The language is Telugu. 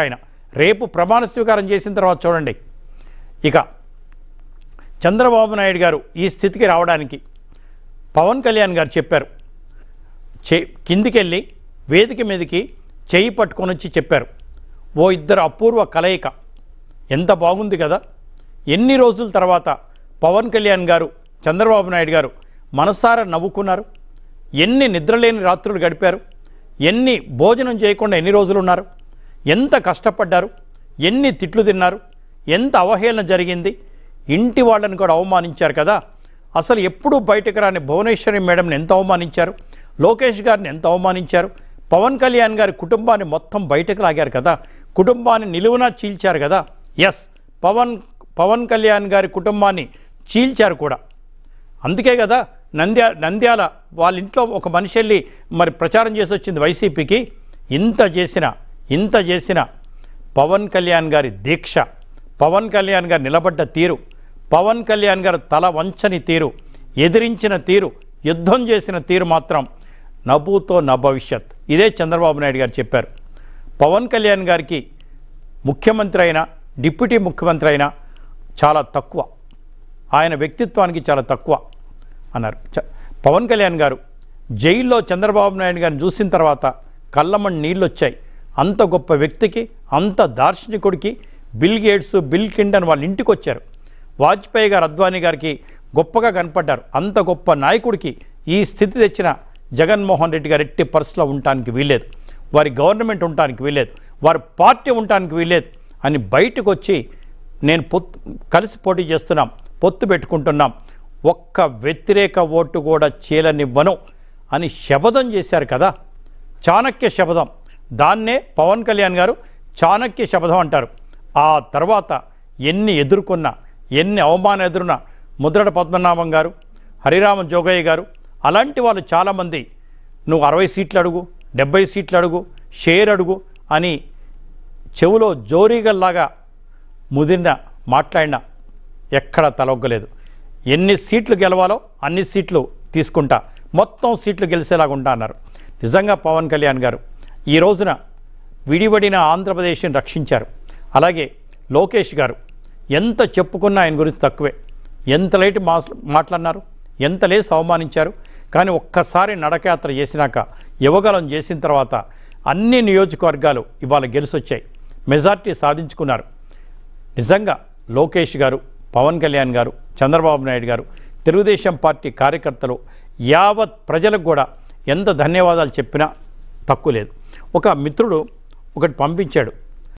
ఆయన. రేపు ప్రమాణ స్వీకారం చేసిన తర్వాత చూడండి. ఇక చంద్రబాబు నాయుడు గారు ఈ స్థితికి రావడానికి పవన్ కళ్యాణ్ గారు చెప్పారు. చే కిందికెళ్ళి వేదిక మీదకి చేయి పట్టుకొని వచ్చి చెప్పారు. ఓ ఇద్దరు అపూర్వ కలయిక. ఎంత బాగుంది కదా. ఎన్ని రోజుల తర్వాత పవన్ కళ్యాణ్ గారు చంద్రబాబు నాయుడు గారు మనసారా నవ్వుకున్నారు. ఎన్ని నిద్రలేని రాత్రులు గడిపారు. ఎన్ని భోజనం చేయకుండా ఎన్ని రోజులు ఉన్నారు. ఎంత కష్టపడ్డారు ఎన్ని తిట్లు తిన్నారు ఎంత అవహేళన జరిగింది ఇంటి వాళ్ళని కూడా అవమానించారు కదా. అసలు ఎప్పుడూ బయటకు రాని భువనేశ్వరి మేడంని ఎంత అవమానించారు లోకేష్ గారిని ఎంత అవమానించారు పవన్ కళ్యాణ్ గారి కుటుంబాన్ని మొత్తం బయటకు లాగారు కదా. కుటుంబాన్ని నిలువునా చీల్చారు కదా. ఎస్ పవన్ పవన్ కళ్యాణ్ గారి కుటుంబాన్ని చీల్చారు కూడా. అందుకే కదా నంద్యా నంద్యాల వాళ్ళ ఇంట్లో ఒక మనిషి వెళ్ళి మరి ప్రచారం చేసి వచ్చింది వైసీపీకి. ఇంత చేసిన ఇంత చేసిన పవన్ కళ్యాణ్ గారి దీక్ష పవన్ కళ్యాణ్ గారు నిలబడ్డ తీరు పవన్ కళ్యాణ్ గారు తల వంచని తీరు ఎదిరించిన తీరు యుద్ధం చేసిన తీరు మాత్రం నభూతో న భవిష్యత్. ఇదే చంద్రబాబు నాయుడు గారు చెప్పారు. పవన్ కళ్యాణ్ గారికి ముఖ్యమంత్రి అయినా డిప్యూటీ ముఖ్యమంత్రి అయినా చాలా తక్కువ. ఆయన వ్యక్తిత్వానికి చాలా తక్కువ అన్నారు. చ- పవన్ కళ్యాణ్ గారు జైల్లో చంద్రబాబు నాయుడు గారిని చూసిన తర్వాత కళ్ళమణి నీళ్ళు వచ్చాయి అంత గొప్ప వ్యక్తికి అంత దార్శనికుడికి బిల్ గేట్స్ బిల్ కిండన్ వాళ్ళ ఇంటికి వచ్చారు వాజ్పేయి గారు అద్వానీ గారికి గొప్పగా కనపడ్డారు. అంత గొప్ప నాయకుడికి ఈ స్థితి తెచ్చిన జగన్మోహన్ రెడ్డి గారు ఎట్టి పర్సులో ఉండటానికి వీల్లేదు. వారి గవర్నమెంట్ ఉండటానికి వీల్లేదు. వారి పార్టీ ఉండటానికి వీల్లేదు అని బయటకు వచ్చి నేను పొత్తు కలిసి పోటీ చేస్తున్నాం పొత్తు పెట్టుకుంటున్నాం. ఒక్క వ్యతిరేక ఓటు కూడా చీలనివ్వను అని శపథం చేశారు కదా. చాణక్య శపథం. దాన్నే పవన్ కళ్యాణ్ గారు చాణక్య శపథం అంటారు. ఆ తర్వాత ఎన్ని ఎదుర్కొన్నా ఎన్ని అవమాన ఎదురున్నా ముద్రడ పద్మనాభం గారు హరిరామ జోగయ్య గారు అలాంటి వాళ్ళు చాలామంది నువ్వు అరవై సీట్లు అడుగు డెబ్బై సీట్లు అడుగు షేర్ అడుగు అని చెవులో జోరీగల్లాగా ముదిరిన మాట్లాడినా ఎక్కడ తలొగ్గలేదు. ఎన్ని సీట్లు గెలవాలో అన్ని సీట్లు తీసుకుంటా. మొత్తం సీట్లు గెలిచేలాగా ఉంటా అన్నారు. నిజంగా పవన్ కళ్యాణ్ గారు ఈ రోజున విడివడిన ఆంధ్రప్రదేశ్ని రక్షించారు. అలాగే లోకేష్ గారు ఎంత చెప్పుకున్నా ఆయన గురించి తక్కువే. ఎంత లేటు మాస్ మాట్లాడినారు? ఎంత లేసి అవమానించారు? కానీ ఒక్కసారి నడకయాత్ర చేసినాక యువగలం చేసిన తర్వాత అన్ని నియోజకవర్గాలు ఇవాళ గెలిసొచ్చాయి. మెజార్టీ సాధించుకున్నారు. నిజంగా లోకేష్ గారు పవన్ కళ్యాణ్ గారు చంద్రబాబు నాయుడు గారు తెలుగుదేశం పార్టీ కార్యకర్తలు యావత్ ప్రజలకు కూడా ఎంత ధన్యవాదాలు చెప్పినా తక్కువ లేదు. ఒక మిత్రుడు ఒకటి పంపించాడు.